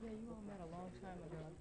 Yeah, you all met a long time ago.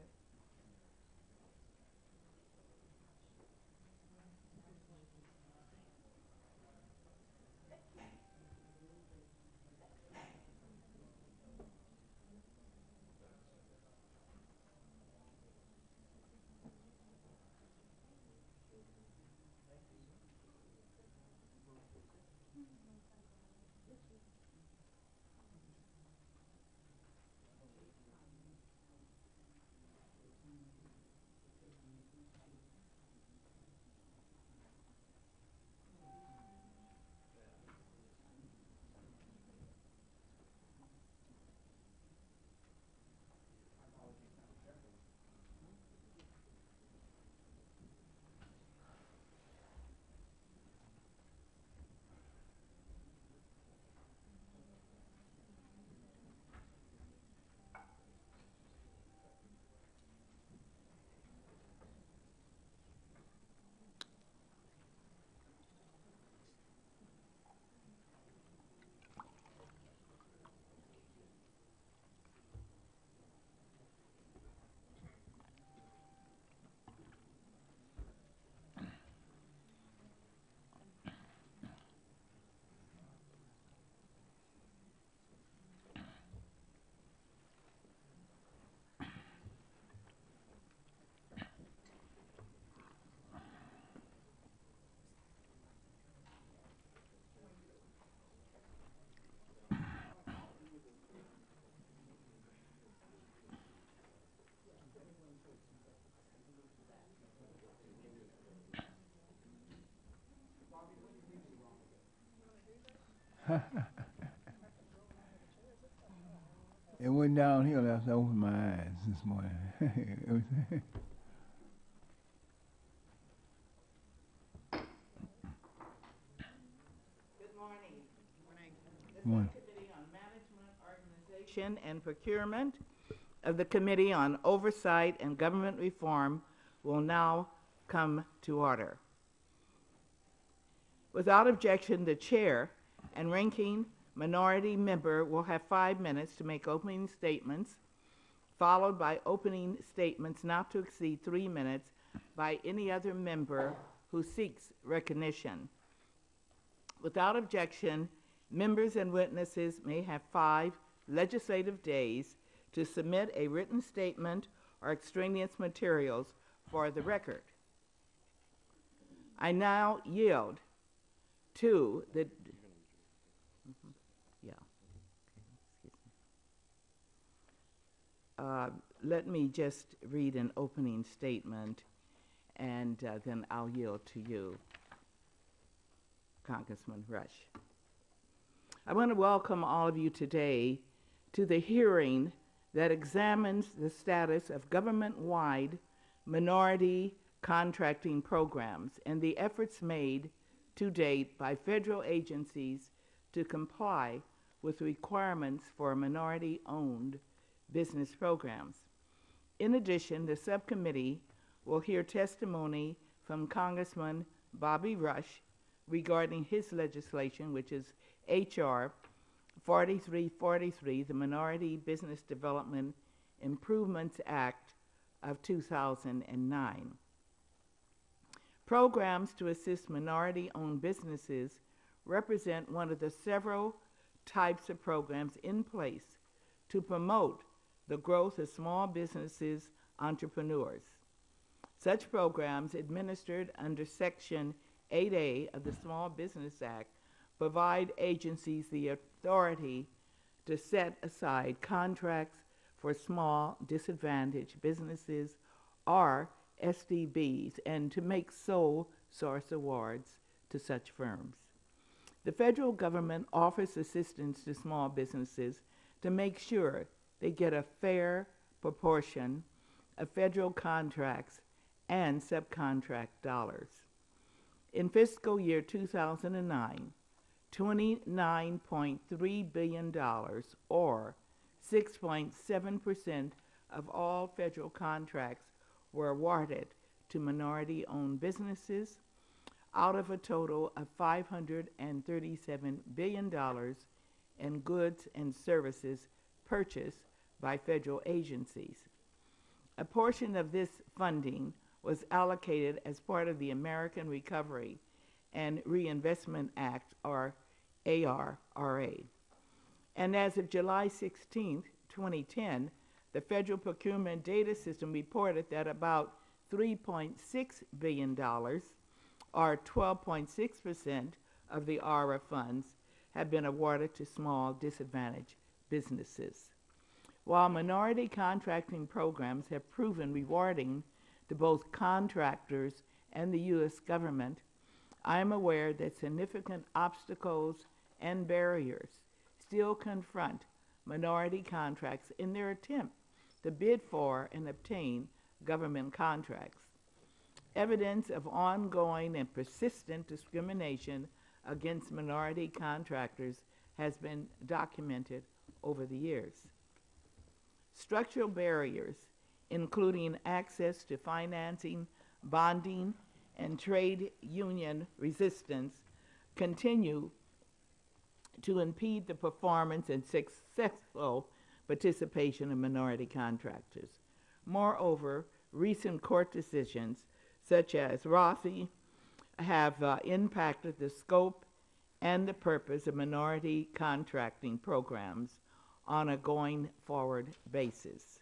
When It went downhill after I opened my eyes this morning. Was- Good morning. The Morning. Subcommittee on Management, Organization, and Procurement of the Committee on Oversight and Government Reform will now come to order. Without objection, the Chair and Ranking Minority Member will have five minutes to make opening statements, followed by opening statements not to exceed three minutes by any other member who seeks recognition. Without objection, members and witnesses may have five legislative days to submit a written statement or extraneous materials for the record. I now yield to the. Mhm, Yeah. Excuse me. Uh, Let me just read an opening statement, and uh, then I'll yield to you. Congressman Rush. I want to welcome all of you today to the hearing that examines the status of government-wide minority contracting programs and the efforts made to date by federal agencies to comply with requirements for minority-owned business programs. In addition, the subcommittee will hear testimony from Congressman Bobby Rush regarding his legislation, which is H.R. 4343, the Minority Business Development Improvements Act of 2009. Programs to assist minority owned businesses represent one of the several types of programs in place to promote the growth of small businesses entrepreneurs. Such programs administered under Section 8A of the Small Business Act provide agencies the authority to set aside contracts for small disadvantaged businesses or SDBs and to make sole source awards to such firms. The federal government offers assistance to small businesses to make sure they get a fair proportion of federal contracts and subcontract dollars. In fiscal year 2009, $29.3 billion, or 6.7% of all federal contracts, were awarded to minority owned businesses out of a total of $537 billion in goods and services purchased by federal agencies. A portion of this funding was allocated as part of the American Recovery and Reinvestment Act, or ARRA. And as of July 16, 2010, the Federal Procurement Data System reported that about $3.6 billion, or 12.6% of the ARRA funds, have been awarded to small disadvantaged businesses. While minority contracting programs have proven rewarding to both contractors and the U.S. government, I am aware that significant obstacles and barriers still confront minority contracts in their attempt to bid for and obtain government contracts. Evidence of ongoing and persistent discrimination against minority contractors has been documented over the years. Structural barriers, including access to financing, bonding, and trade union resistance, continue to impede the performance and successful participation of minority contractors. Moreover, recent court decisions, such as Rothe, have uh, impacted the scope and the purpose of minority contracting programs on a going forward basis.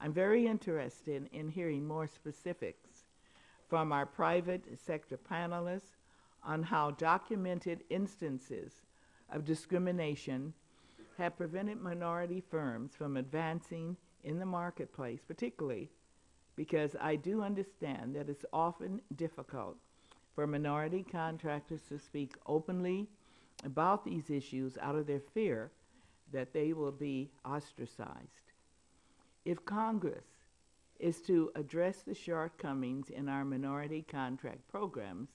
I'm very interested in hearing more specifics from our private sector panelists on how documented instances of discrimination have prevented minority firms from advancing in the marketplace, particularly because I do understand that it's often difficult for minority contractors to speak openly about these issues out of their fear that they will be ostracized. If Congress is to address the shortcomings in our minority contract programs,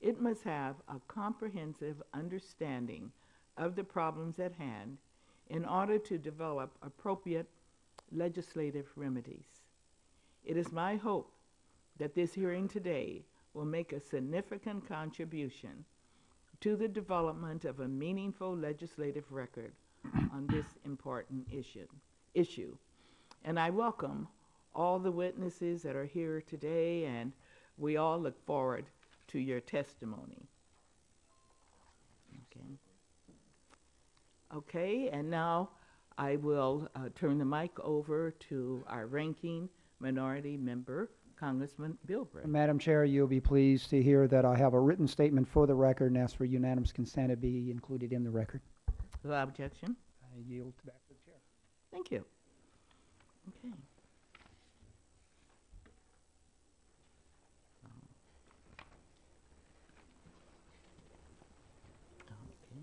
it must have a comprehensive understanding of the problems at hand in order to develop appropriate legislative remedies. It is my hope that this hearing today will make a significant contribution to the development of a meaningful legislative record on this important issue. issue. And I welcome all the witnesses that are here today, and we all look forward to your testimony. Okay. Okay, and now I will uh, turn the mic over to our ranking minority member, Congressman Bilbray. Madam Chair, you'll be pleased to hear that I have a written statement for the record and ask for unanimous consent to be included in the record. Without objection? I yield back to the chair. Thank you. Okay. Okay. Okay.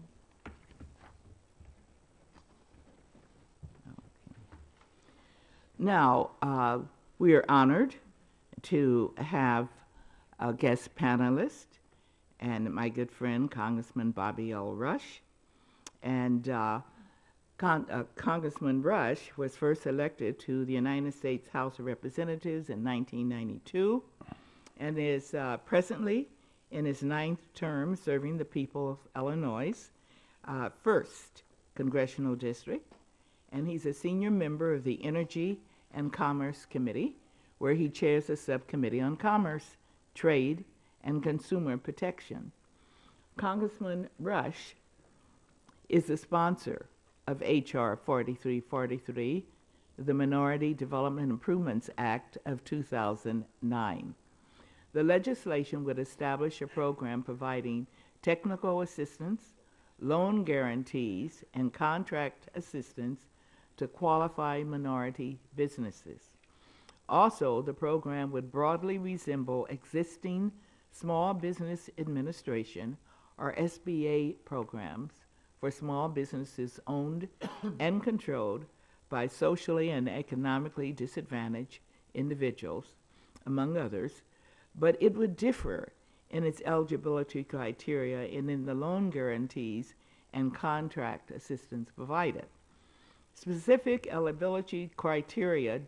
Now, uh, we are honored to have a guest panelist and my good friend Congressman Bobby L. Rush. And uh, Con- uh, Congressman Rush was first elected to the United States House of Representatives in 1992 and is uh, presently in his ninth term serving the people of Illinois' uh, first congressional district. And he's a senior member of the Energy and Commerce Committee, where he chairs the subcommittee on commerce, trade, and consumer protection. Congressman Rush is the sponsor of H.R. 4343, the Minority Development Improvements Act of 2009. The legislation would establish a program providing technical assistance, loan guarantees, and contract assistance to qualify minority businesses. Also, the program would broadly resemble existing Small Business Administration, or SBA, programs for small businesses owned and controlled by socially and economically disadvantaged individuals, among others, but it would differ in its eligibility criteria and in the loan guarantees and contract assistance provided. Specific eligibility criteria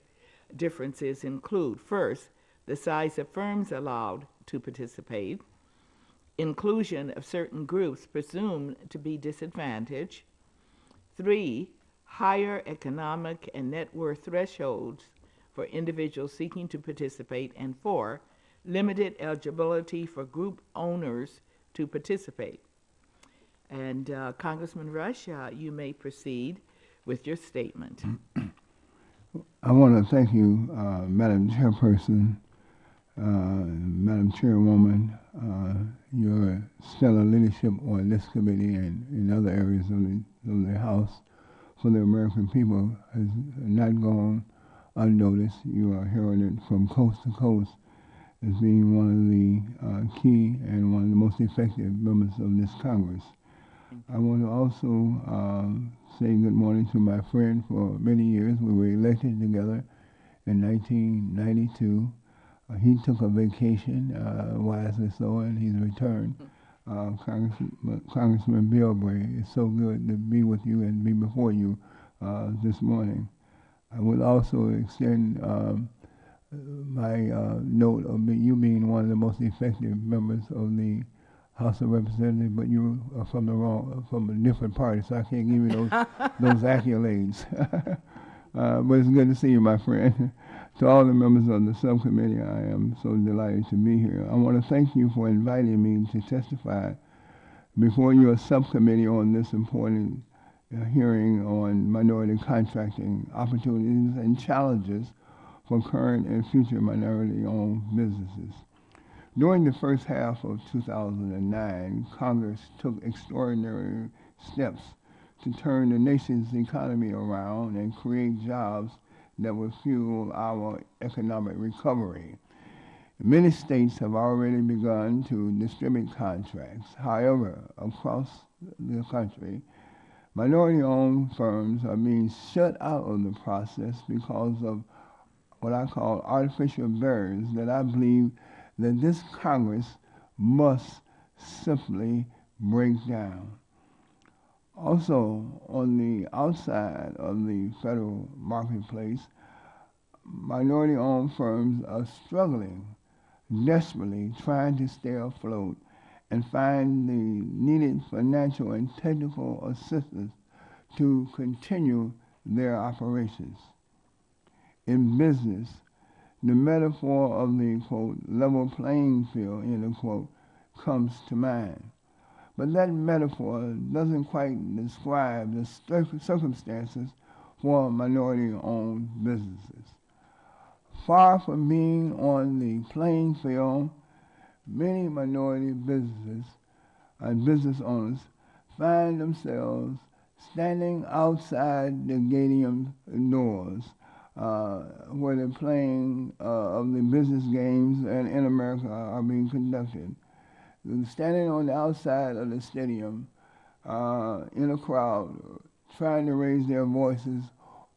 differences include first, the size of firms allowed to participate, inclusion of certain groups presumed to be disadvantaged, three, higher economic and net worth thresholds for individuals seeking to participate, and four, limited eligibility for group owners to participate. And uh, Congressman Rush, uh, you may proceed with your statement. I want to thank you, uh, Madam Chairperson, Madam Chairwoman, uh, your stellar leadership on this committee and in other areas of the, of the House for the American people has not gone unnoticed. You are heralded from coast to coast as being one of the uh, key and one of the most effective members of this Congress. I want to also um, say good morning to my friend for many years. We were elected together in 1992. Uh, he took a vacation, uh, wisely so, and he's returned. Uh, Congressman, Congressman Bilbray, it's so good to be with you and be before you uh, this morning. I would also extend um, my uh, note of you being one of the most effective members of the House of Representatives, but you are from the wrong, from a different party, so I can't give you those those accolades. uh, but it's good to see you, my friend. To all the members of the subcommittee, I am so delighted to be here. I want to thank you for inviting me to testify before your subcommittee on this important uh, hearing on minority contracting opportunities and challenges for current and future minority-owned businesses. During the first half of 2009, Congress took extraordinary steps to turn the nation's economy around and create jobs that will fuel our economic recovery. Many states have already begun to distribute contracts. However, across the country, minority owned firms are being shut out of the process because of what I call artificial barriers that I believe that this Congress must simply break down. Also, on the outside of the federal marketplace, minority owned firms are struggling desperately trying to stay afloat and find the needed financial and technical assistance to continue their operations. In business, the metaphor of the quote level playing field end quote comes to mind. But that metaphor doesn't quite describe the circumstances for minority owned businesses. Far from being on the playing field, many minority businesses and business owners find themselves standing outside the stadium doors uh, where the playing uh, of the business games and in America are being conducted. Standing on the outside of the stadium uh, in a crowd, trying to raise their voices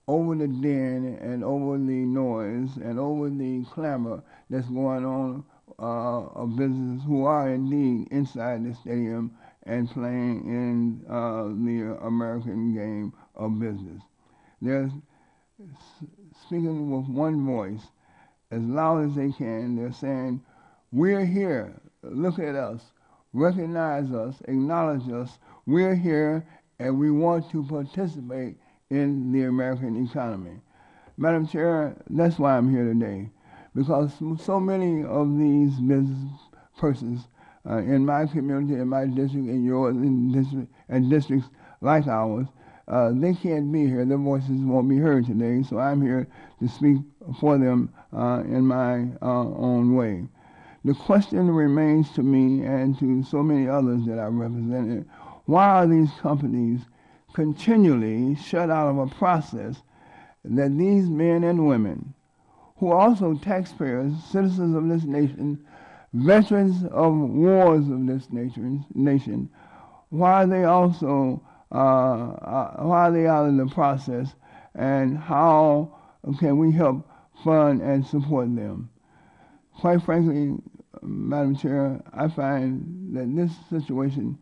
over the din and over the noise and over the clamor that's going on uh, of businesses who are indeed inside the stadium and playing in uh, the American game of business. They're speaking with one voice as loud as they can. They're saying, We're here. Look at us. Recognize us. Acknowledge us. We're here and we want to participate in the American economy. Madam Chair, that's why I'm here today, because so many of these business persons uh, in my community, in my district, in yours, in district, and districts like ours, uh, they can't be here. Their voices won't be heard today, so I'm here to speak for them uh, in my uh, own way. The question remains to me and to so many others that I represented, why are these companies continually shut out of a process that these men and women, who are also taxpayers, citizens of this nation, veterans of wars of this nation, why they also uh, uh, why they out in the process, and how can we help fund and support them? Quite frankly, Madam Chair, I find that this situation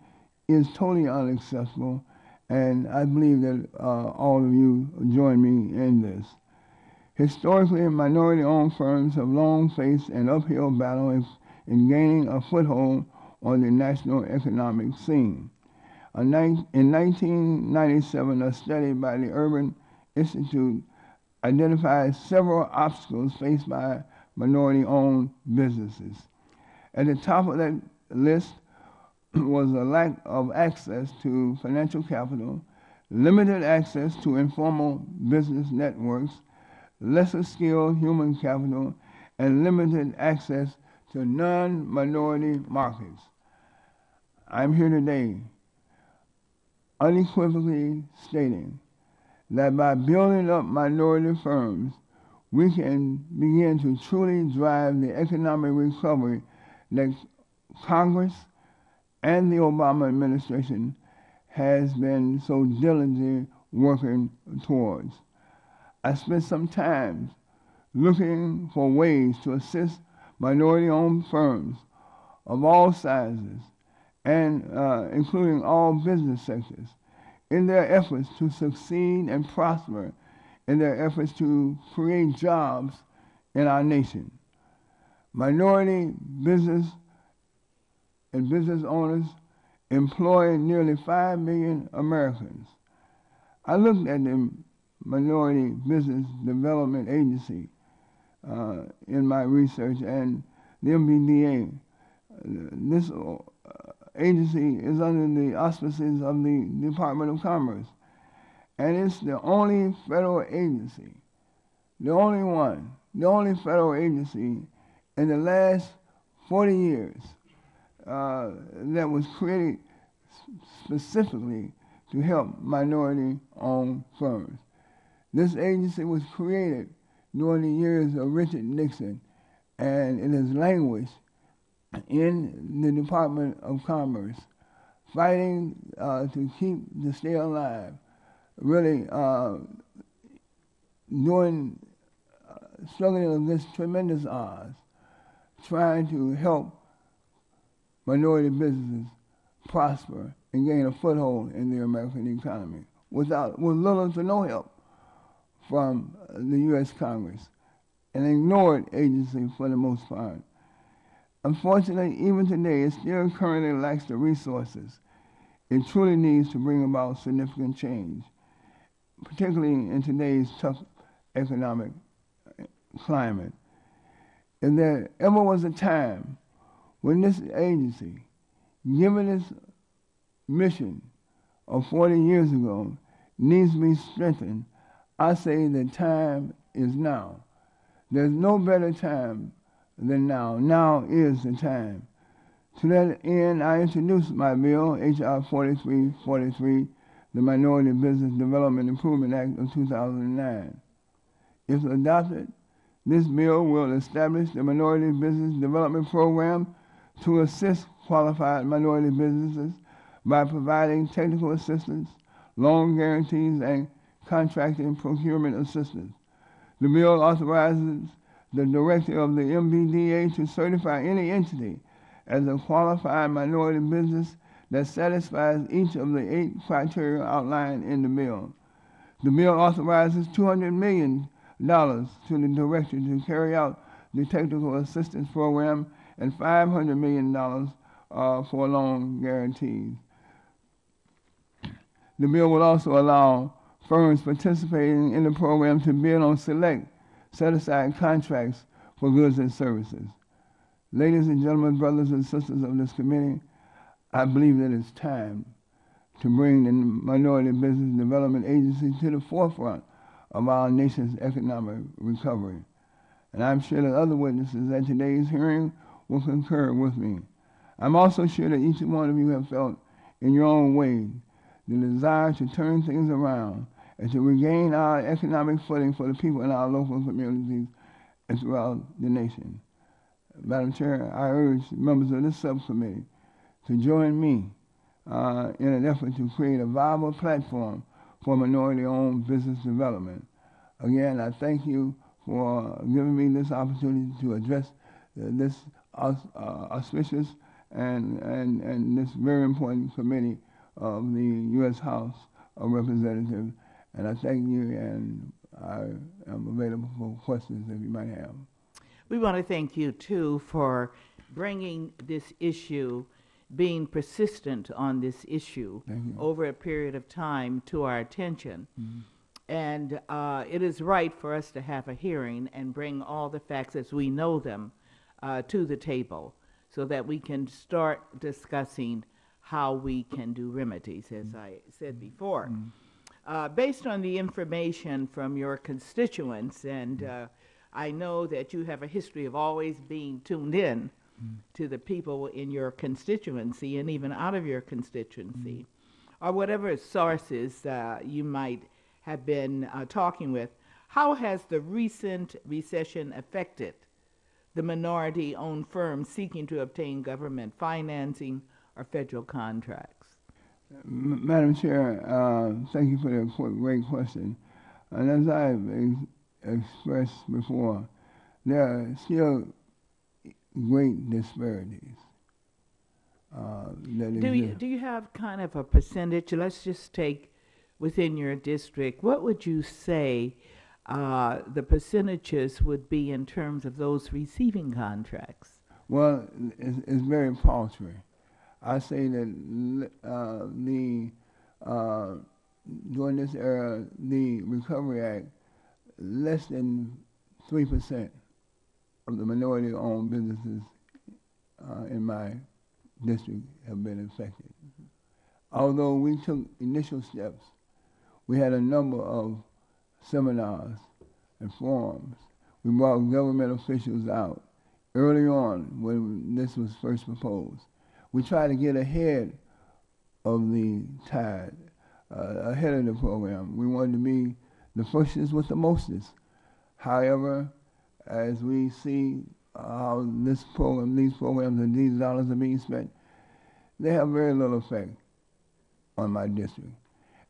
is totally unacceptable and I believe that uh, all of you join me in this. Historically, minority-owned firms have long faced an uphill battle in, in gaining a foothold on the national economic scene. In 1997, a study by the Urban Institute identified several obstacles faced by minority owned businesses. At the top of that list was a lack of access to financial capital, limited access to informal business networks, lesser skilled human capital, and limited access to non minority markets. I'm here today unequivocally stating that by building up minority firms, we can begin to truly drive the economic recovery that Congress and the Obama administration has been so diligently working towards. I spent some time looking for ways to assist minority owned firms of all sizes and uh, including all business sectors in their efforts to succeed and prosper in their efforts to create jobs in our nation. Minority business and business owners employ nearly 5 million Americans. I looked at the Minority Business Development Agency uh, in my research and the MBDA. This uh, agency is under the auspices of the Department of Commerce. And it's the only federal agency, the only one, the only federal agency in the last 40 years uh, that was created specifically to help minority owned firms. This agency was created during the years of Richard Nixon, and it has languished in the Department of Commerce, fighting uh, to keep to stay alive, really uh, doing uh, struggling against tremendous odds, trying to help minority businesses prosper and gain a foothold in the American economy without with little to no help from the U.S. Congress, an ignored agency for the most part. Unfortunately, even today, it still currently lacks the resources it truly needs to bring about significant change, particularly in today's tough economic climate. If there ever was a time when this agency, given its mission of 40 years ago, needs to be strengthened, I say the time is now. There's no better time than now. Now is the time. To that end, I introduce my bill, H.R. 4343, the Minority Business Development Improvement Act of 2009. If adopted, this bill will establish the Minority Business Development Program to assist qualified minority businesses by providing technical assistance, loan guarantees, and contracting procurement assistance. The bill authorizes the director of the MBDA to certify any entity as a qualified minority business that satisfies each of the eight criteria outlined in the bill. The bill authorizes $200 million to the director to carry out the technical assistance program and $500 million uh, for loan guarantees. The bill will also allow firms participating in the program to bid on select set aside contracts for goods and services. Ladies and gentlemen, brothers and sisters of this committee, I believe that it's time to bring the Minority Business Development Agency to the forefront of our nation's economic recovery. And I'm sure that other witnesses at today's hearing will concur with me. I'm also sure that each one of you have felt in your own way the desire to turn things around and to regain our economic footing for the people in our local communities and throughout the nation. Madam Chair, I urge members of this subcommittee to join me uh, in an effort to create a viable platform for minority-owned business development. Again, I thank you for giving me this opportunity to address uh, this uh, auspicious and, and, and this very important committee of the U.S. House of Representatives. And I thank you, and I am available for questions if you might have. We want to thank you too for bringing this issue being persistent on this issue over a period of time to our attention. Mhm. And uh, it is right for us to have a hearing and bring all the facts as we know them uh, to the table so that we can start discussing how we can do remedies, as I said before. Uh, based on the information from your constituents, and uh, I know that you have a history of always being tuned in to the people in your constituency and even out of your constituency, or whatever sources uh, you might have been uh, talking with, how has the recent recession affected the minority owned firms seeking to obtain government financing or federal contracts? M- Madam Chair, uh, thank you for the qu- great question. And as I've ex- expressed before, there are still great disparities. Uh, Do you, do you have kind of a percentage? Let's just take within your district, what would you say uh, the percentages would be in terms of those receiving contracts? Well, it's, it's very paltry. I say that uh, the uh, during this era, the Recovery Act, less than three percent of the minority-owned businesses uh, in my district have been affected. Although we took initial steps, we had a number of seminars and forums. We brought government officials out early on when this was first proposed. We tried to get ahead of the tide, uh, ahead of the program. We wanted to be the firstest with the mostest. However, as we see how this program, these programs and these dollars are being spent, they have very little effect on my district.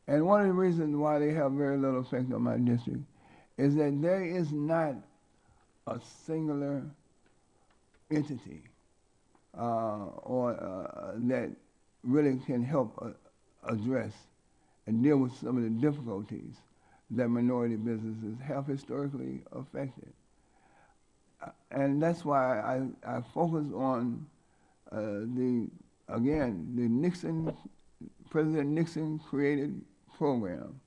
And one of the reasons why they have very little effect on my district is that there is not a singular entity uh, or uh, that really can help uh, address and deal with some of the difficulties that minority businesses have historically affected. And that's why I, I focus on uh, the, again, the Nixon, President Nixon created program,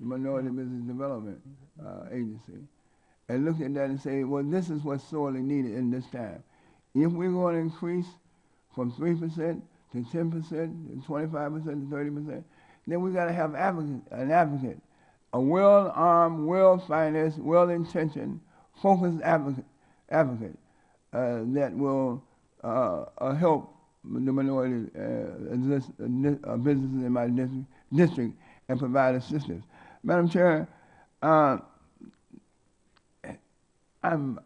the Minority Business Development uh, Agency, and look at that and say, well, this is what's sorely needed in this time. If we're going to increase from 3% to 10% to 25% to 30%, then we've got to have advocate, an advocate, a well-armed, well-financed, well-intentioned, focused advocate, advocate uh, that will uh, uh, help the minority uh, businesses in my district, district and provide assistance. Madam Chair, I'm,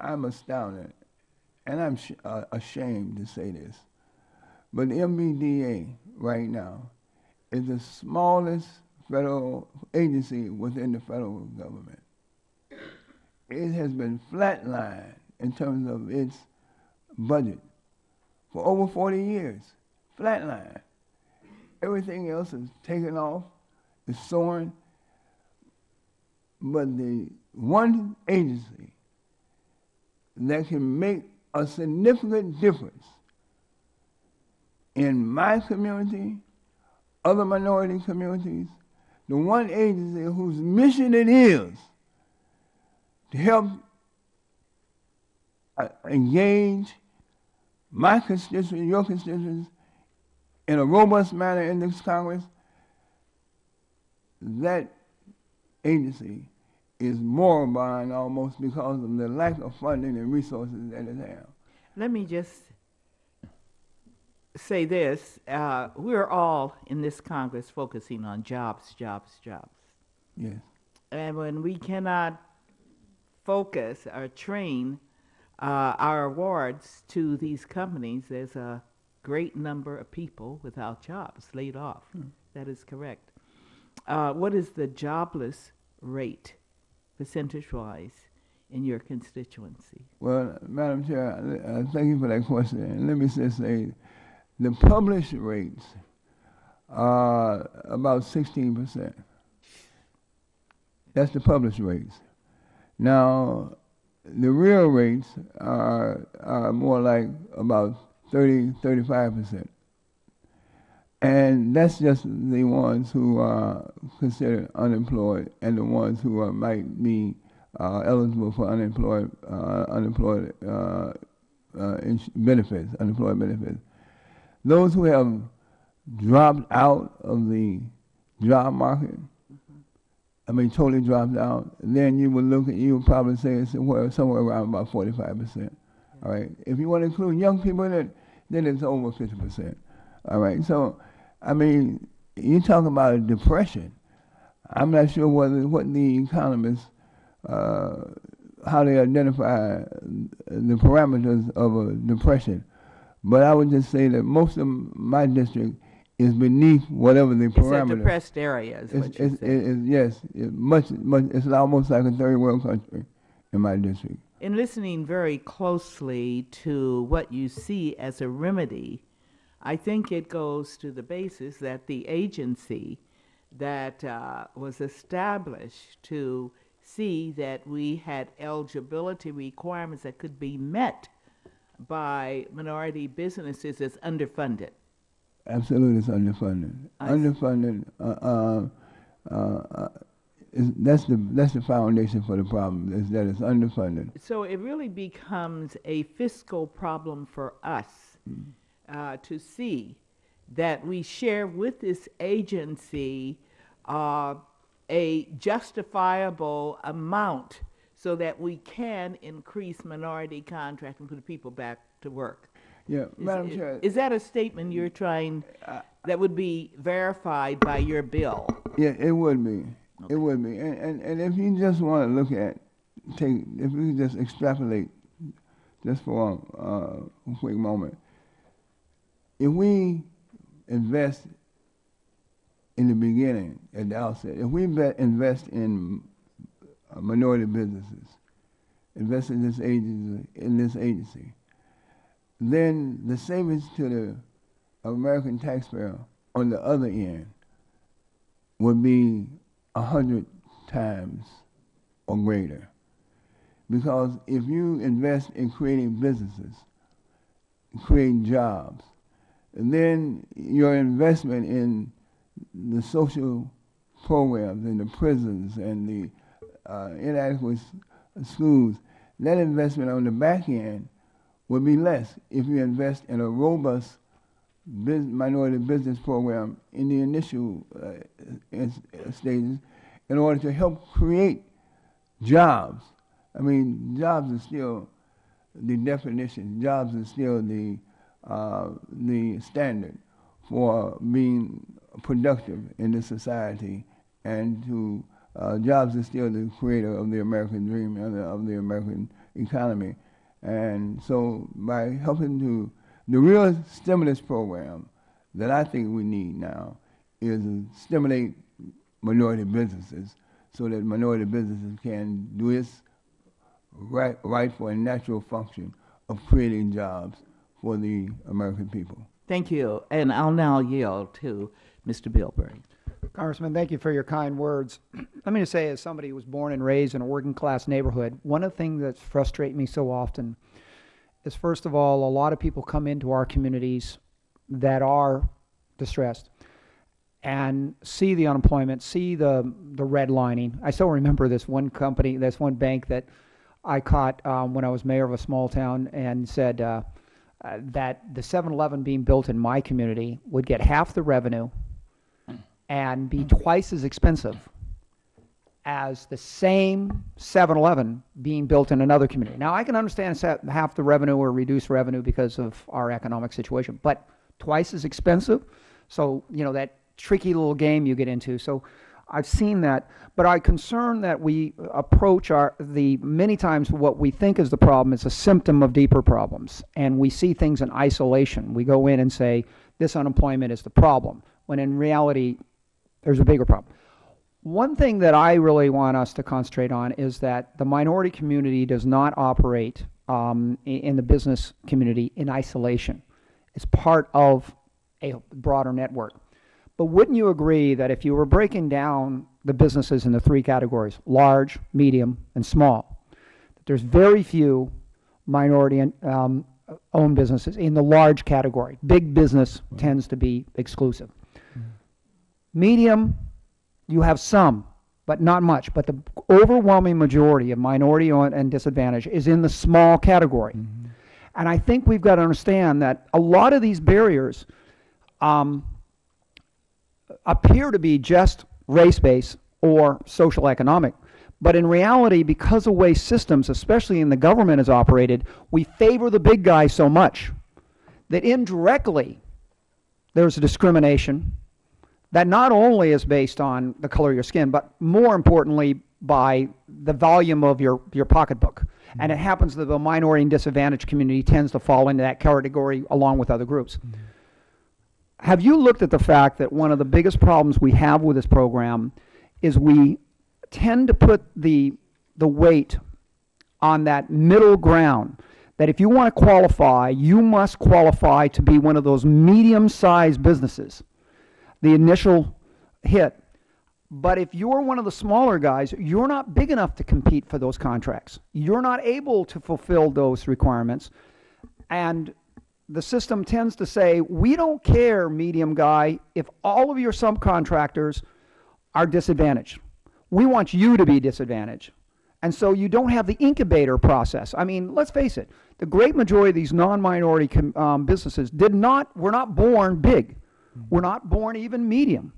I'm astounded, and I'm uh, ashamed to say this, but the MBDA right now is the smallest federal agency within the federal government. It has been flatlined in terms of its budget for over 40 years. Flatlined. Everything else is taken off, is soaring. But the one agency that can make a significant difference in my community, other minority communities, the one agency whose mission it is to help uh, engage my constituents, your constituents, in a robust manner in this Congress, that agency is moribund almost because of the lack of funding and resources that it has. Let me just say this. Uh, we're all in this Congress focusing on jobs, jobs, jobs. Yes. And when we cannot focus or train uh, our awards to these companies, there's a great number of people without jobs laid off. That is correct. Uh, what is the jobless rate, percentage wise, in your constituency? Well, Madam Chair, uh, thank you for that question. And let me just say, the published rates are about 16%. That's the published rates. Now, the real rates are, are more like about 30, 35%. and that's just the ones who are considered unemployed and the ones who are, might be uh, eligible for unemployed uh, unemployed uh, uh, benefits, unemployed benefits. Those who have dropped out of the job market, I mean, totally dropped out, then you would look at, you would probably say it's somewhere, somewhere around about 45%. All right. If you want to include young people in it, then it's over 50%. All right. So, I mean, you talk about a depression. I'm not sure whether what the economists, uh, how they identify the parameters of a depression. But I would just say that most of my district is beneath whatever the It's a parameter. depressed area, is It's, what you it's, said. it's, yes, it much, much, it's almost like a third world country in my district. In listening very closely to what you see as a remedy, I think it goes to the basis that the agency that uh, was established to see that we had eligibility requirements that could be met by minority businesses is underfunded. Absolutely, it's underfunded. I. Underfunded. Uh, uh, uh, is, that's the that's the foundation for the problem. Is that it's underfunded. So it really becomes a fiscal problem for us uh, to see that we share with this agency uh, a justifiable amount so that we can increase minority contracting, put people back to work. Yeah, Is, Madam is- Chair. is that a statement you're trying that would be verified by your bill? Yeah, it would be. It would be. And, and and if you just want to look at, take if you just extrapolate, just for uh, a quick moment, if we invest in the beginning at the outset, if we bet, invest in uh, minority businesses, invest in this agency, in this agency, then the savings to the American taxpayer on the other end would be a hundred times or greater. Because if you invest in creating businesses, creating jobs, then your investment in the social programs and the prisons and the uh, inadequate schools, that investment on the back end would be less if you invest in a robust bus minority business program in the initial uh, stages in order to help create jobs. I mean, jobs are still the definition. Jobs are still the uh, the standard for being productive in this society, and to uh, jobs are still the creator of the American dream and of the American economy. And so, by helping to the real stimulus program that I think we need now is to stimulate minority businesses so that minority businesses can do its right, rightful and natural function of creating jobs for the American people. Thank you. And I'll now yield to Mr. Bilbray. Congressman, thank you for your kind words. Let me just say, as somebody who was born and raised in a working class neighborhood, one of the things that frustrates me so often is, first of all, a lot of people come into our communities that are distressed and see the unemployment, see the the redlining. I still remember this one company, this one bank that I caught um, when I was mayor of a small town, and said uh, uh, that the 7-Eleven being built in my community would get half the revenue and be twice as expensive as the same 7-Eleven being built in another community. Now, I can understand half the revenue or reduced revenue because of our economic situation, but twice as expensive. So, you know, that tricky little game you get into. So, I've seen that, but I concern that we approach our the many times what we think is the problem is a symptom of deeper problems, and we see things in isolation. We go in and say this unemployment is the problem, when in reality, there's a bigger problem. One thing that I really want us to concentrate on is that the minority community does not operate um, in the business community in isolation. It's part of a broader network. But wouldn't you agree that if you were breaking down the businesses into three categories large, medium, and small that there's very few minority um, owned businesses in the large category. Big business tends to be exclusive. Medium, you have some, but not much. But the overwhelming majority of minority and disadvantage is in the small category. And I think we've got to understand that a lot of these barriers um, appear to be just race based or social economic. But in reality, because of the way systems, especially in the government, is operated, we favor the big guy so much that indirectly there's a discrimination that not only is based on the color of your skin, but more importantly by the volume of your, your pocketbook. And it happens that the minority and disadvantaged community tends to fall into that category along with other groups. Have you looked at the fact that one of the biggest problems we have with this program is we tend to put the, the weight on that middle ground? That if you want to qualify, you must qualify to be one of those medium sized businesses, the initial hit. But if you're one of the smaller guys, you're not big enough to compete for those contracts. You're not able to fulfill those requirements. And the system tends to say, we don't care, medium guy, if all of your subcontractors are disadvantaged. We want you to be disadvantaged. And so you don't have the incubator process. I mean, let's face it, the great majority of these non minority um, businesses did not, were not born big, were not born even medium.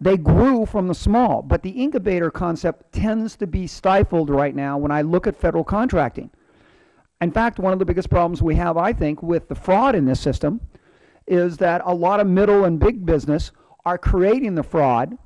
They grew from the small, but the incubator concept tends to be stifled right now when I look at federal contracting. In fact, one of the biggest problems we have, I think, with the fraud in this system is that a lot of middle and big business are creating the fraud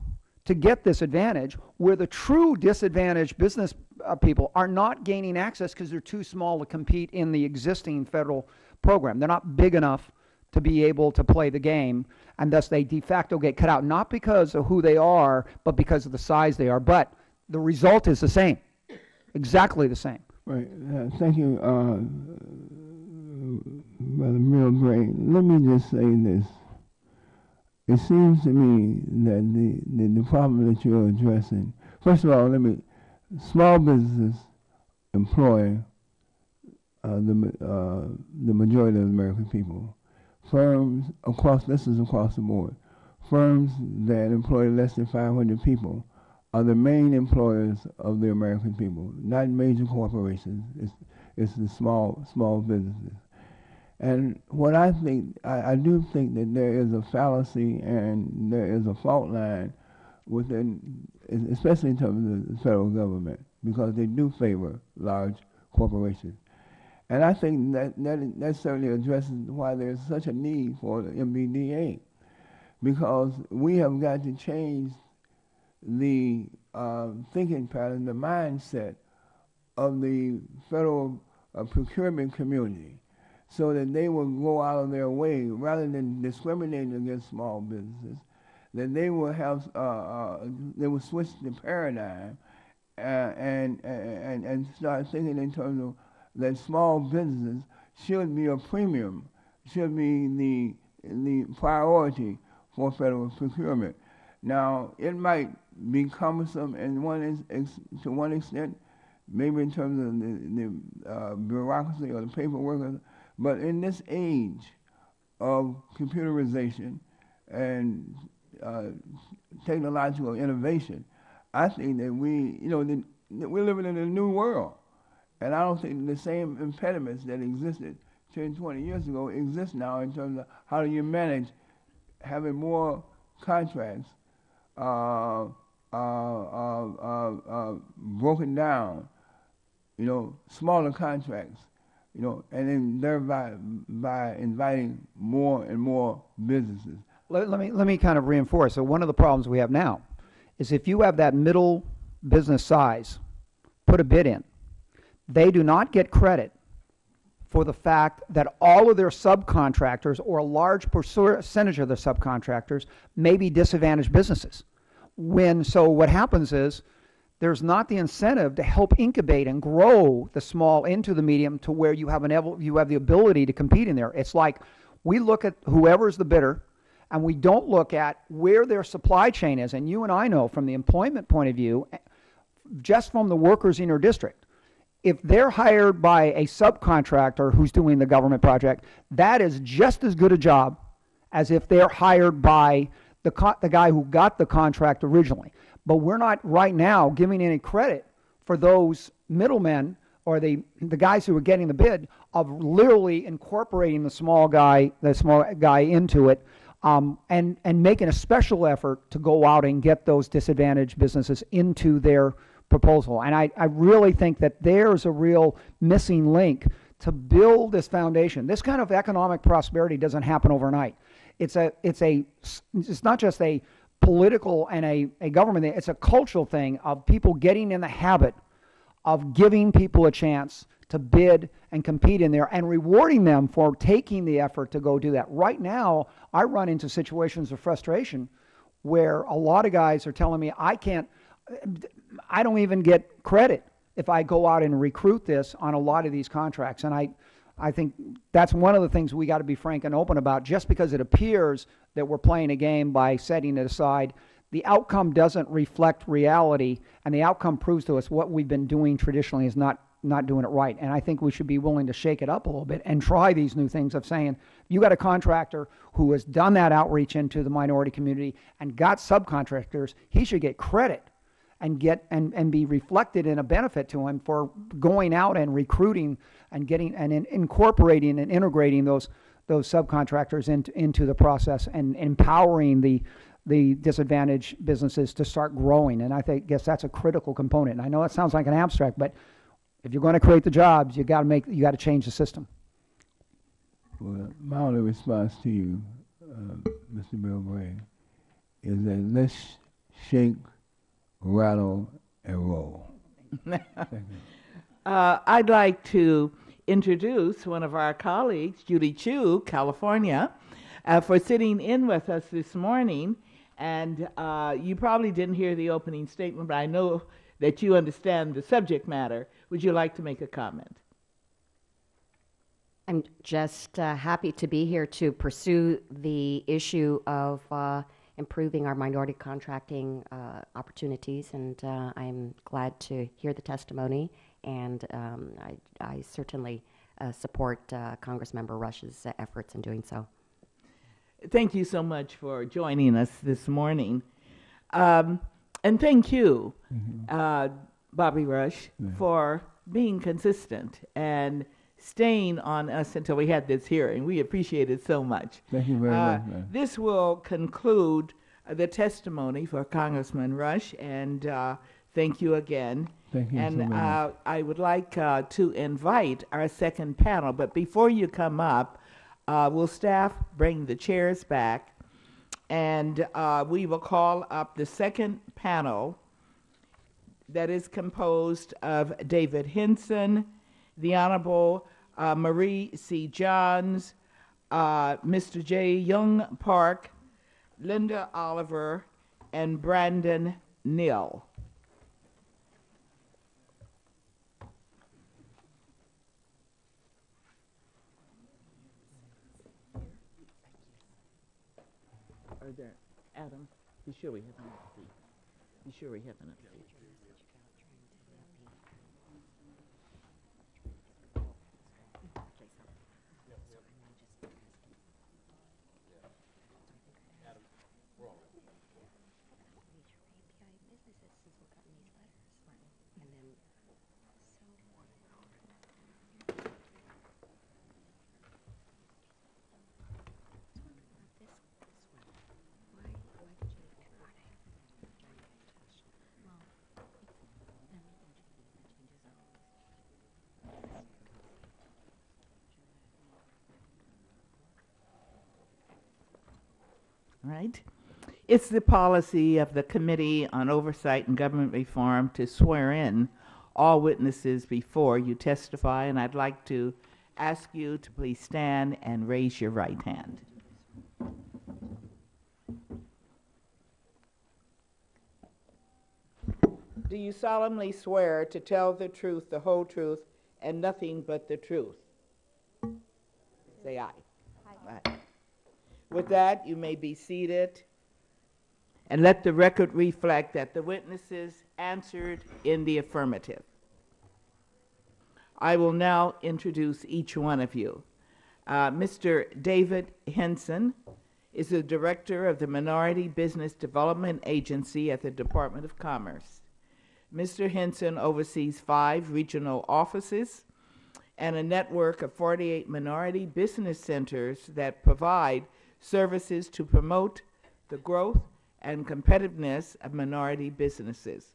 to get this advantage, where the true disadvantaged business uh, people are not gaining access because they're too small to compete in the existing federal program. They're not big enough to be able to play the game, and thus they de facto get cut out, not because of who they are, but because of the size they are. But the result is the same, exactly the same. Right. Uh, thank you, uh, Brother Gray. Let me just say this. It seems to me that the, the, the problem that you're addressing, first of all, let me, small businesses employ uh, the, uh, the majority of the American people. Firms across, this is across the board, firms that employ less than 500 people are the main employers of the American people, not major corporations. It's, it's the small small businesses. And what I think, I, I do think that there is a fallacy and there is a fault line within, es- especially in terms of the federal government, because they do favor large corporations. And I think that, that, certainly addresses why there's such a need for the MBDA, because we have got to change the uh, thinking pattern, the mindset of the federal uh, procurement community so that they will go out of their way rather than discriminating against small businesses, that they will have, uh, uh, they will switch the paradigm uh, and, and, and start thinking in terms of that small businesses should be a premium, should be the, the priority for federal procurement. Now, it might be cumbersome in one to one extent, maybe in terms of the, the uh, bureaucracy or the paperwork, but in this age of computerization and uh, technological innovation, I think that we, you know, that we're living in a new world. And I don't think the same impediments that existed 10, 20 years ago exist now in terms of how do you manage having more contracts uh, uh, uh, uh, uh, broken down, you know, smaller contracts, you know, and then thereby by inviting more and more businesses. Let, let me let me kind of reinforce. So one of the problems we have now is if you have that middle business size, put a bid in, they do not get credit for the fact that all of their subcontractors or a large percentage of their subcontractors may be disadvantaged businesses. When so what happens is there's not the incentive to help incubate and grow the small into the medium to where you have an you have the ability to compete in there. It's like we look at whoever's the bidder and we don't look at where their supply chain is. And you and I know from the employment point of view, just from the workers in your district, if they're hired by a subcontractor who's doing the government project, that is just as good a job as if they're hired by the, the guy who got the contract originally. But we're not right now giving any credit for those middlemen or the, the guys who are getting the bid of literally incorporating the small guy, the small guy into it, um, and, and making a special effort to go out and get those disadvantaged businesses into their proposal. And I, I really think that there's a real missing link to build this foundation. This kind of economic prosperity doesn't happen overnight. It's a, it's a, it's not just a political and a, a government thing, it's a cultural thing of people getting in the habit of giving people a chance to bid and compete in there and rewarding them for taking the effort to go do that. Right now, I run into situations of frustration where a lot of guys are telling me I can't I don't even get credit if I go out and recruit this on a lot of these contracts. And I I think that's one of the things we got to be frank and open about. Just because it appears that we're playing a game by setting it aside the outcome doesn't reflect reality and the outcome proves to us what we've been doing traditionally is not not doing it right. And i think we should be willing to shake it up a little bit and try these new things of saying you got a contractor who has done that outreach into the minority community and got subcontractors he should get credit and get and, and be reflected in a benefit to him for going out and recruiting and getting and in, incorporating and integrating those those subcontractors into into the process and empowering the the disadvantaged businesses to start growing. And I think guess that's a critical component. And I know it sounds like an abstract, but if you're going to create the jobs, you got to make you got to change the system. Well, my only response to you, uh, Mr. Bilbray, is that let's shake, rattle, and roll. Uh, I'd like to introduce one of our colleagues, Judy Chu, California, uh, for sitting in with us this morning. And uh, you probably didn't hear the opening statement, but I know that you understand the subject matter. Would you like to make a comment? I'm just uh, happy to be here to pursue the issue of uh, improving our minority contracting uh, opportunities, and uh, I'm glad to hear the testimony, and um, I, I, certainly uh, support uh, Congressmember Rush's efforts in doing so. Thank you so much for joining us this morning. Um, and thank you, mm-hmm. Bobby Rush, yeah. for being consistent and staying on us until we had this hearing. We appreciate it so much. Thank you very uh, much. Man. This will conclude uh, the testimony for Congressman Rush, and uh, thank you again. Thank you and so uh, I would like uh, to invite our second panel, but before you come up, uh, will staff bring the chairs back? And we will call up the second panel that is composed of David Hinson, the Honorable uh, Marie C. Johns, uh, Mr. Ji Young Park, Linda Oliver, and Brandon Neal. Are there, Adam, be sure we have enough. Be sure we have enough right? It's the policy of the Committee on Oversight and Government Reform to swear in all witnesses before you testify, and I'd like to ask you to please stand and raise your right hand. Do you solemnly swear to tell the truth, the whole truth, and nothing but the truth? Say aye. With that, you may be seated. And let the record reflect that the witnesses answered in the affirmative. I will now introduce each one of you. Uh, Mr. David Hinson is the director of the Minority Business Development Agency at the Department of Commerce. Mr. Hinson oversees five regional offices and a network of 48 minority business centers that provide services to promote the growth and competitiveness of minority businesses.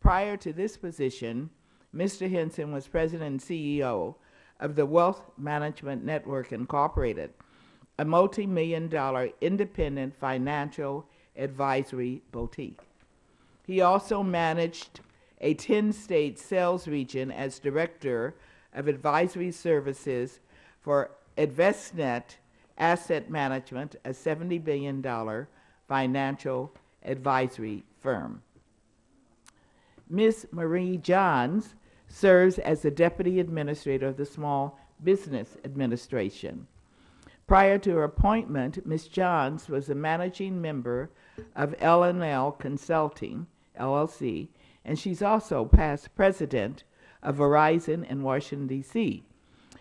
Prior to this position, Mr. Hinson was president and CEO of the Wealth Management Network Incorporated, a multi million dollar independent financial advisory boutique. He also managed a 10 state sales region as director of advisory services for Envestnet Asset Management, a $70 billion financial advisory firm. Ms. Marie Johns serves as the Deputy Administrator of the Small Business Administration. Prior to her appointment, Ms. Johns was a managing member of L&L Consulting, LLC, and she's also past president of Verizon in Washington, D.C.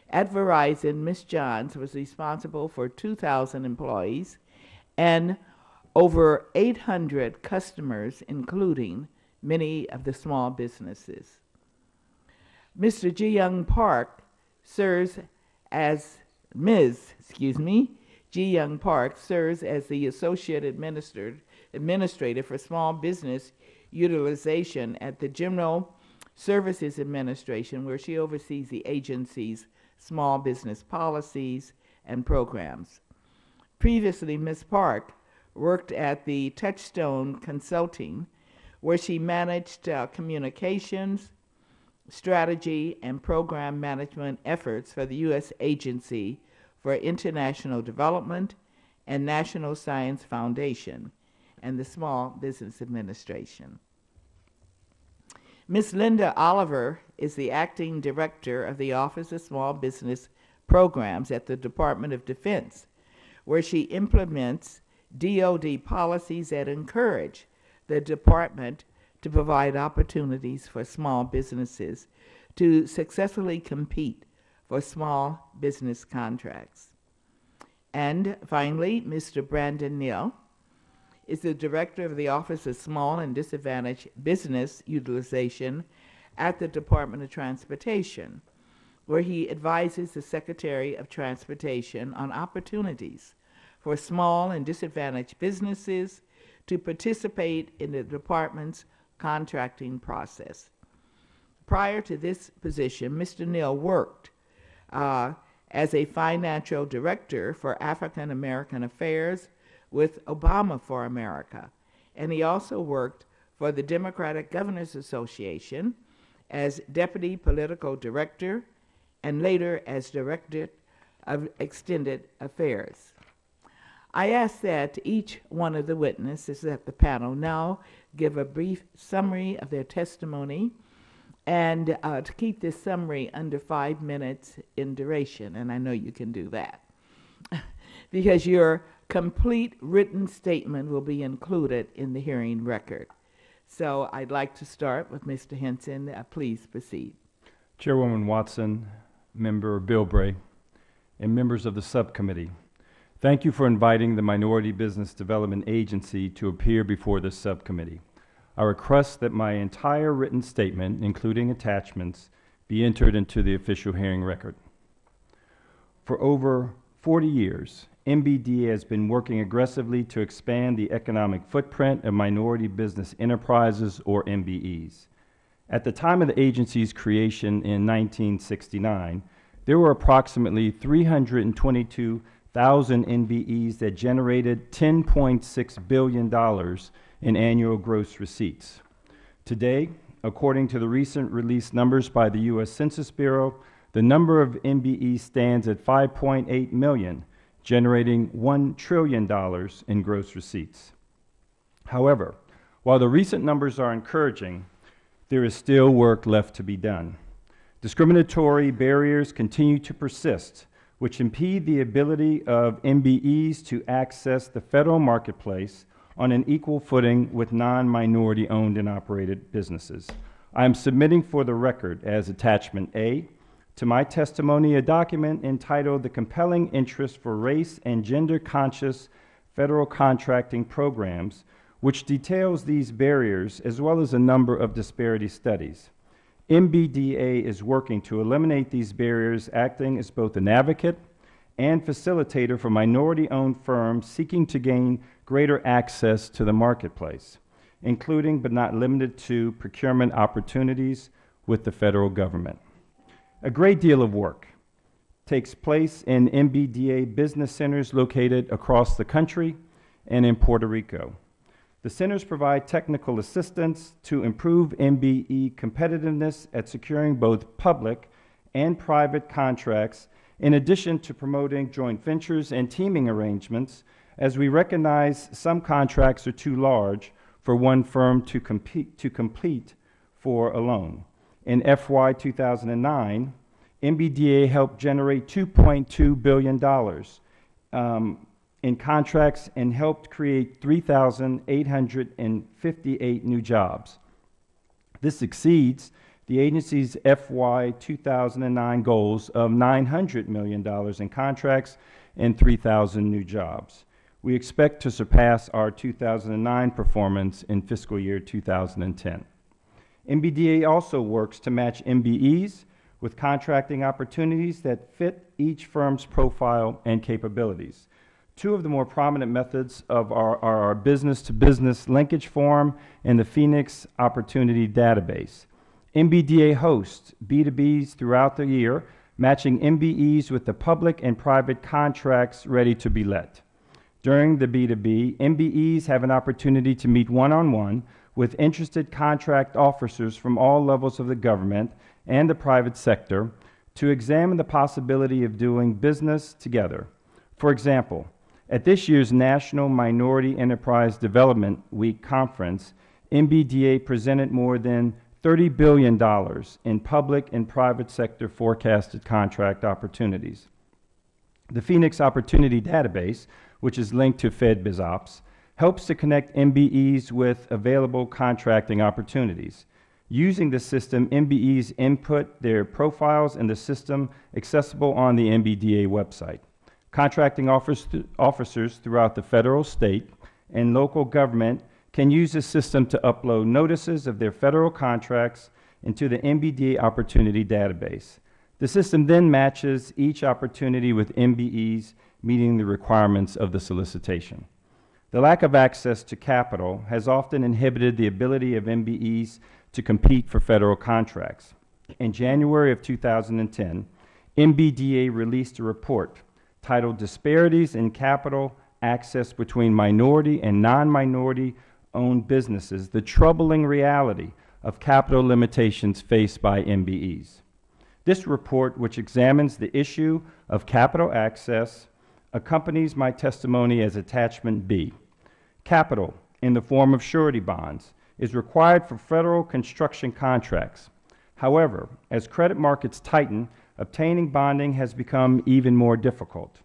At Verizon, Ms. Johns was responsible for 2,000 employees and over 800 customers, including many of the small businesses. Mr. Ji Young Park serves as Ms. Excuse me, Ji Young Park serves as the associate administrator administrator for small business utilization at the General Services Administration, where she oversees the agency's small business policies and programs. Previously, Ms. Park worked at the Touchstone Consulting, where she managed uh, communications, strategy, and program management efforts for the U.S. Agency for International Development and National Science Foundation and the Small Business Administration. Ms. Linda Oliver is the acting director of the Office of Small Business Programs at the Department of Defense, where she implements DoD policies that encourage the department to provide opportunities for small businesses to successfully compete for small business contracts. And finally, Mr. Brandon Neal is the director of the Office of Small and Disadvantaged Business Utilization at the Department of Transportation, where he advises the Secretary of Transportation on opportunities for small and disadvantaged businesses to participate in the department's contracting process. Prior to this position, Mr. Neal worked uh, as a financial director for African American Affairs with Obama for America. And he also worked for the Democratic Governors Association as deputy political director and later as director of extended affairs. I ask that each one of the witnesses at the panel now give a brief summary of their testimony and uh, to keep this summary under five minutes in duration, and I know you can do that. because your complete written statement will be included in the hearing record. So I'd like to start with Mr. Hinson. Uh, please proceed. Chairwoman Watson, Member Bilbray, and members of the subcommittee. Thank you for inviting the Minority Business Development Agency to appear before this subcommittee. I request that my entire written statement, including attachments, be entered into the official hearing record. For over 40 years, MBDA has been working aggressively to expand the economic footprint of minority business enterprises, or MBEs. At the time of the agency's creation in 1969, there were approximately 322,000 MBEs that generated $10.6 billion in annual gross receipts. Today, according to the recent released numbers by the U.S. Census Bureau, the number of MBEs stands at 5.8 million, generating $1 trillion in gross receipts. However, while the recent numbers are encouraging, there is still work left to be done. Discriminatory barriers continue to persist, which impede the ability of MBEs to access the federal marketplace on an equal footing with non minority owned and operated businesses. I am submitting for the record as Attachment A to my testimony a document entitled The Compelling Interest for Race and Gender Conscious Federal Contracting Programs, which details these barriers as well as a number of disparity studies. MBDA is working to eliminate these barriers, acting as both an advocate and facilitator for minority owned firms seeking to gain greater access to the marketplace, including but not limited to procurement opportunities with the federal government. A great deal of work takes place in MBDA business centers located across the country and in Puerto Rico. The centers provide technical assistance to improve MBE competitiveness at securing both public and private contracts, in addition to promoting joint ventures and teaming arrangements, as we recognize some contracts are too large for one firm to, compete, to complete for alone. In FY 2009, MBDA helped generate $2.2 billion um, in contracts and helped create 3,858 new jobs. This exceeds the agency's FY 2009 goals of $900 million in contracts and 3,000 new jobs. We expect to surpass our 2009 performance in fiscal year 2010. MBDA also works to match MBEs with contracting opportunities that fit each firm's profile and capabilities. Two of the more prominent methods of our, are our business to business linkage form and the Phoenix Opportunity Database. MBDA hosts B2Bs throughout the year, matching MBEs with the public and private contracts ready to be let. During the B2B, MBEs have an opportunity to meet one on one with interested contract officers from all levels of the government and the private sector to examine the possibility of doing business together. For example, at this year's National Minority Enterprise Development Week conference, MBDA presented more than $30 billion in public and private sector forecasted contract opportunities. The Phoenix Opportunity Database, which is linked to FedBizOpps, helps to connect MBEs with available contracting opportunities. Using the system, MBEs input their profiles in the system accessible on the MBDA website. Contracting officers throughout the federal, state, and local government can use this system to upload notices of their federal contracts into the MBDA Opportunity Database. The system then matches each opportunity with MBEs meeting the requirements of the solicitation. The lack of access to capital has often inhibited the ability of MBEs to compete for federal contracts. In January of 2010, MBDA released a report titled Disparities in Capital Access Between Minority and Non Minority Owned Businesses The Troubling Reality of Capital Limitations Faced by MBEs. This report, which examines the issue of capital access, accompanies my testimony as Attachment B. Capital, in the form of surety bonds, is required for federal construction contracts. However, as credit markets tighten, obtaining bonding has become even more difficult.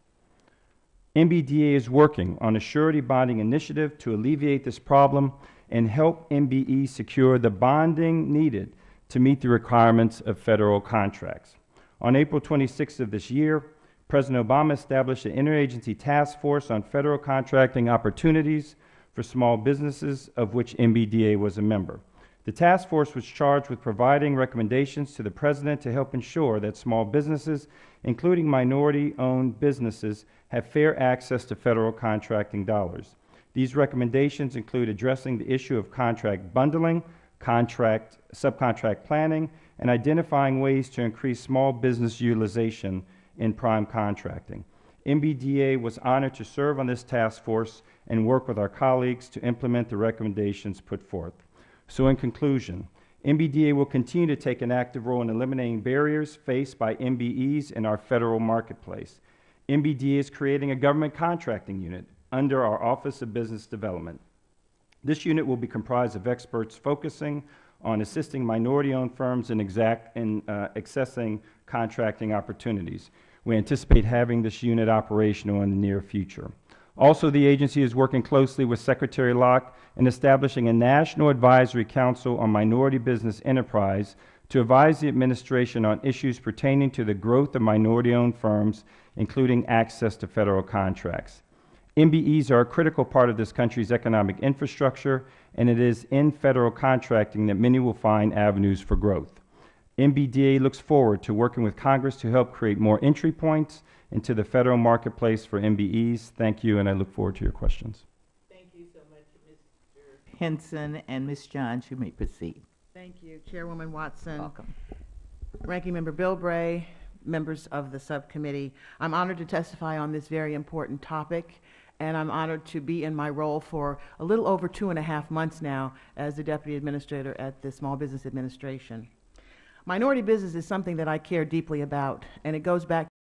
MBDA is working on a surety bonding initiative to alleviate this problem and help MBE secure the bonding needed to meet the requirements of federal contracts. On April 26th of this year, President Obama established an interagency task force on federal contracting opportunities for small businesses, of which MBDA was a member. The task force was charged with providing recommendations to the President to help ensure that small businesses, including minority owned businesses, have fair access to federal contracting dollars. These recommendations include addressing the issue of contract bundling, contract, subcontract planning, and identifying ways to increase small business utilization in prime contracting. MBDA was honored to serve on this task force and work with our colleagues to implement the recommendations put forth. So, in conclusion, MBDA will continue to take an active role in eliminating barriers faced by MBEs in our federal marketplace. MBDA is creating a government contracting unit under our Office of Business Development. This unit will be comprised of experts focusing on assisting minority owned firms in, exact, in uh, accessing contracting opportunities. We anticipate having this unit operational in the near future. Also, the agency is working closely with Secretary Locke in establishing a National Advisory Council on Minority Business Enterprise to advise the administration on issues pertaining to the growth of minority-owned firms, including access to federal contracts. MBEs are a critical part of this country's economic infrastructure, and it is in federal contracting that many will find avenues for growth. MBDA looks forward to working with Congress to help create more entry points into the federal marketplace for MBEs. Thank you, and I look forward to your questions. Thank you so much, Mr. Hinson and Ms. Johns. You may proceed. Thank you, Chairwoman Watson. Welcome. Ranking Member Bilbray, members of the subcommittee. I'm honored to testify on this very important topic, and I'm honored to be in my role for a little over two and a half months now as the Deputy Administrator at the Small Business Administration. Minority business is something that I care deeply about, and it goes back